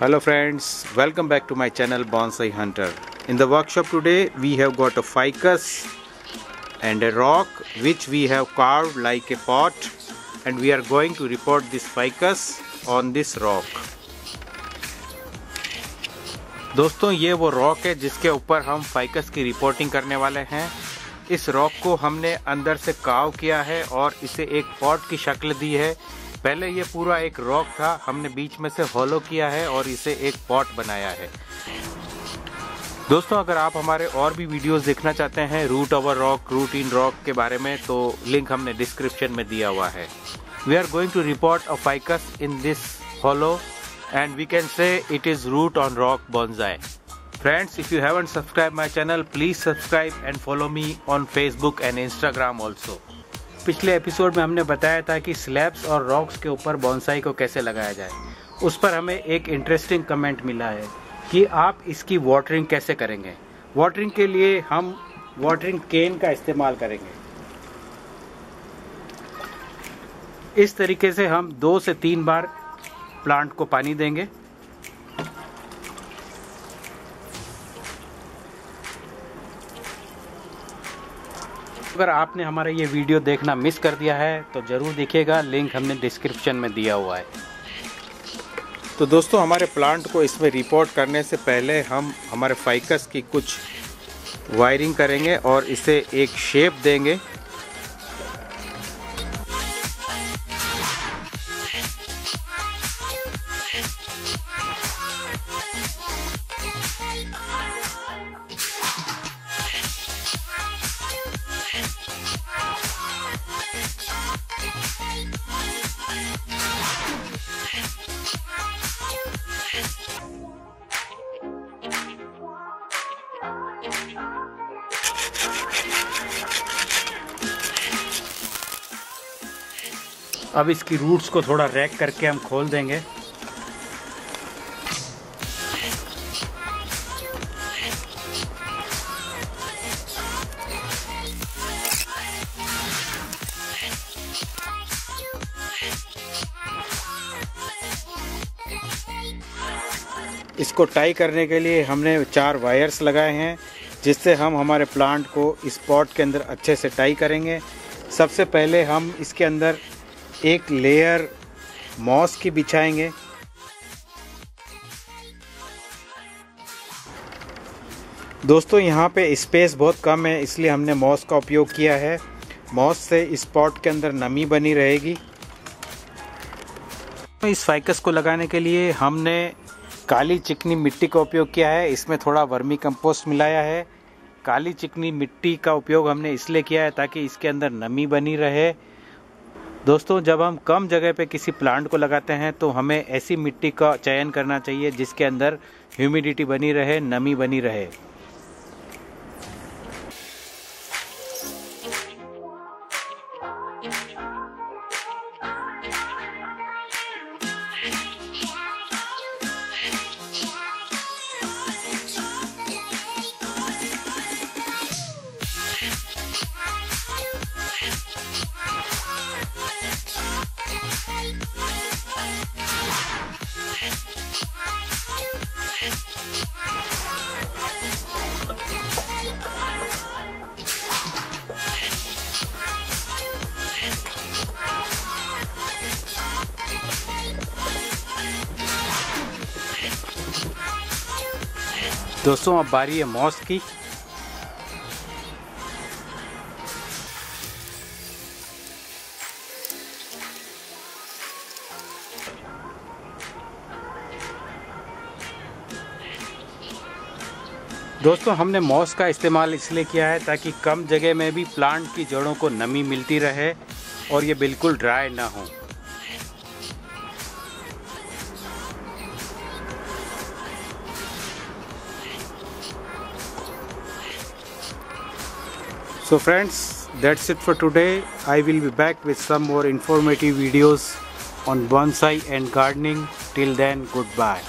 Hello friends, welcome back to my channel Bonsai Hunter. In the workshop today we have got a ficus and a rock which we have carved like a pot and we are going to report this ficus on this rock. दोस्तों ये वो rock है जिसके ऊपर हम ficus की reporting करने वाले हैं इस रॉक को हमने अंदर से काव किया है और इसे एक पॉट की शक्ल दी है पहले ये पूरा एक रॉक था, हमने बीच में से हॉलो किया है और इसे एक पॉट बनाया है। दोस्तों, अगर आप हमारे और भी वीडियोस देखना चाहते हैं root over rock root in rock के बारे में तो लिंक हमने डिस्क्रिप्शन में दिया हुआ है। We are going to report a ficus in this hollow and we can say it is root on rock bonsai friends if you haven't subscribe my channel please subscribe and follow me on Facebook and Instagram also पिछले episode में हमने बताया था कि slabs और rocks के ऊपर bonsai को कैसे लगाया जाए। उस पर हमें एक इंटरेस्टिंग कमेंट मिला है कि आप इसकी वाटरिंग कैसे करेंगे। वाटरिंग के लिए हम वाटरिंग केन का इस्तेमाल करेंगे। इस तरीके से हम दो से तीन बार प्लांट को पानी देंगे। अगर आपने हमारा ये वीडियो देखना मिस कर दिया है तो ज़रूर देखिएगा। लिंक हमने डिस्क्रिप्शन में दिया हुआ है। तो दोस्तों, हमारे प्लांट को इसमें रिपोर्ट करने से पहले हम हमारे फाइकस की कुछ वायरिंग करेंगे और इसे एक शेप देंगे। अब इसकी रूट्स को थोड़ा रैक करके हम खोल देंगे। इसको टाई करने के लिए हमने चार वायर्स लगाए हैं, जिससे हम हमारे प्लांट को इस पॉट के अंदर अच्छे से टाई करेंगे। सबसे पहले हम इसके अंदर एक लेयर मॉस की बिछाएँगे। दोस्तों, यहाँ पे स्पेस बहुत कम है, इसलिए हमने मॉस का उपयोग किया है। मॉस से इस पॉट के अंदर नमी बनी रहेगी। इस फाइकस को लगाने के लिए हमने काली चिकनी मिट्टी का उपयोग किया है। इसमें थोड़ा वर्मी कंपोस्ट मिलाया है। काली चिकनी मिट्टी का उपयोग हमने इसलिए किया है ताकि इसके अंदर नमी बनी रहे। दोस्तों, जब हम कम जगह पे किसी प्लांट को लगाते हैं तो हमें ऐसी मिट्टी का चयन करना चाहिए जिसके अंदर ह्यूमिडिटी बनी रहे, नमी बनी रहे। दोस्तों, अब बारी है मॉस की। दोस्तों, हमने मॉस का इस्तेमाल इसलिए किया है ताकि कम जगह में भी प्लांट की जड़ों को नमी मिलती रहे और ये बिल्कुल ड्राई ना हो। So friends, that's it for today. I will be back with some more informative videos on bonsai and gardening. Till then, goodbye.